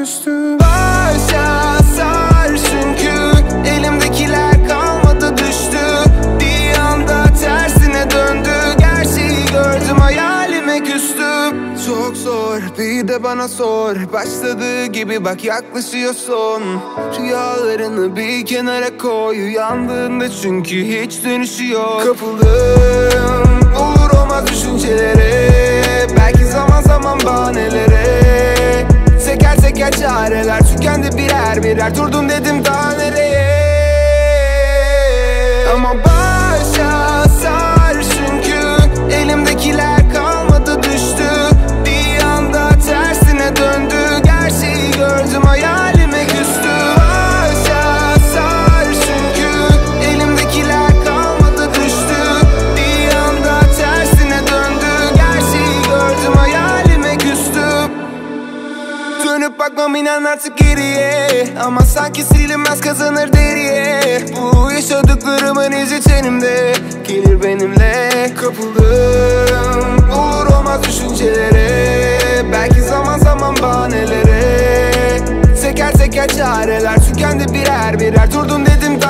küstüm Başa sar çünkü elimdekiler kalmadı düştü. Bir anda tersine döndü Gerçeği gördüm hayalime küstüm Çok zor bir de bana sor. Başladığı gibi bak yaklaşıyor son Rüyalarını bir kenara koy Uyandığında çünkü hiç dönüşü yok. Kapıldım. Çareler tükendi birer birer. Durdum dedim daha nereye Dönüp bakmam inan artık geriye. Ama sanki silinmez kazanır deriye. Bu yaşadıklarımın izi tenimde. Gelir benimle Kapıldım. Olur olmaz düşüncelere. Belki zaman zaman bahanelere Teker teker çareler tükendi birer birer. Durdum dedim